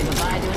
Divided.